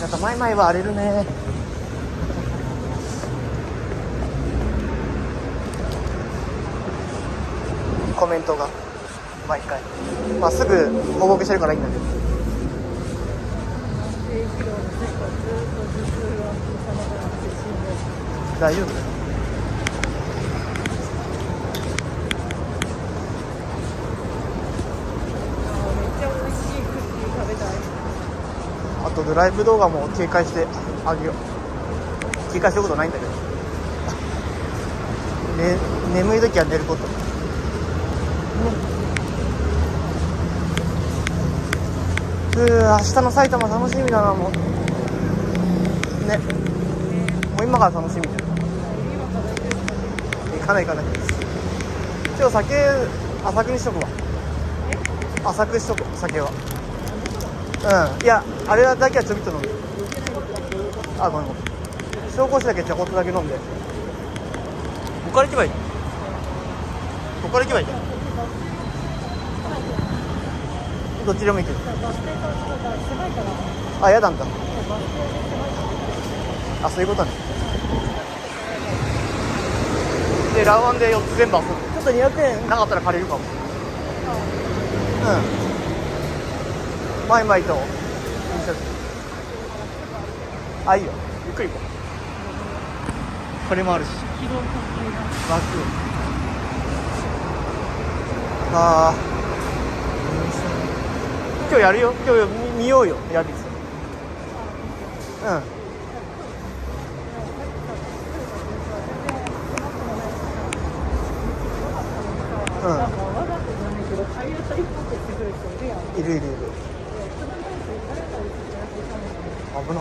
やっぱマイマイは荒れるね。コメントが。毎回。まあすぐ報告してるからいいんだけど。大丈夫？だよとドライブ動画も警戒してあげよう。警戒したことないんだけど、ね、眠い時は寝ること。うー明日の埼玉楽しみだなもう。ね。もう今から楽しみだよ。行かない行かない。今日酒浅くにしとくわ。浅くしとく酒は。うん。いやあれだけはちょびっと飲む。あごめんごめん。紹興酒だけちょこっとだけ飲んで。ここから行けばいいここから行けばいいどっちでもいいけど。あやだんだあそういうことね。でラワンで4つ全部遊ぶ。ちょっと200円。なかったら借りるかも。うんマイマイと。T シャツあいいよ。ゆっくり行こう。これもあるし。楽。ああ今日やるよ。今日見見ようよ。やるうん。うん。いるいるいる危な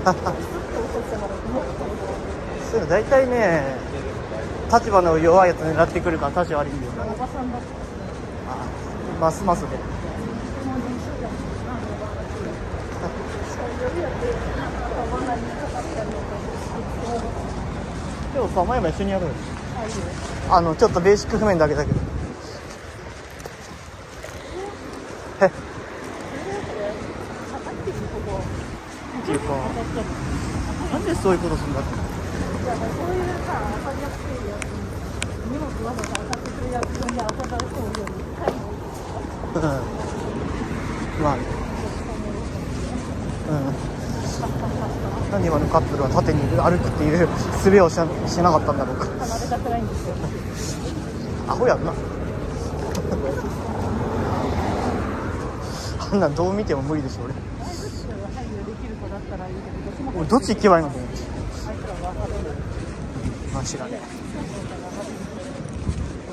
そういうの大体ね立場の弱いやつ狙ってくるから立ち悪いんだよ。あますますで。今日さ前も一緒にやるよ。あのちょっとベーシック譜面だけだけど。っていうかなん。でそういうことするん。だろううん。まあねうん。なん。で今のカップルは縦に歩くっていう術をししなかったん。だろうかアホやん。なあんなんどう見ても無理でしょ俺。俺どっち行けばいいのと思ってまあ知らねえ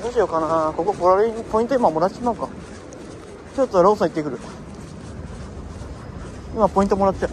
どうしようかな。ここポラリポイント今もらっちまうか。ちょっとローソン行ってくる。今ポイントもらっちゃう